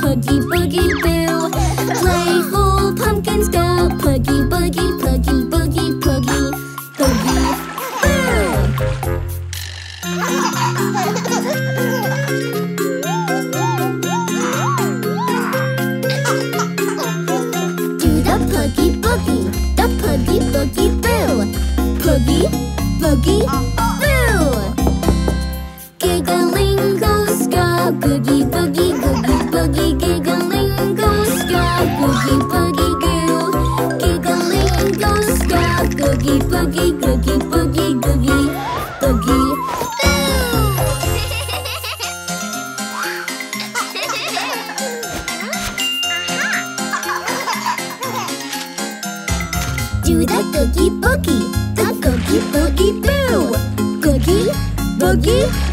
Poogie boogie, boo. Playful pumpkins go boogie, boogie, boogie boo. Googie boogie boogie boogie goo. Giggling goes go Googie boogie googie boogie googie boogie Do the googie boogie, boogie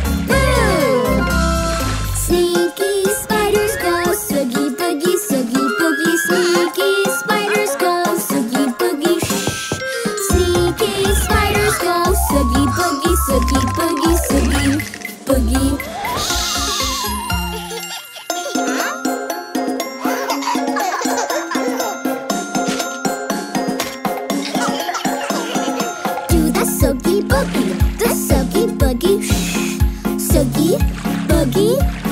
Buggy, Shh. soogie, Buggy.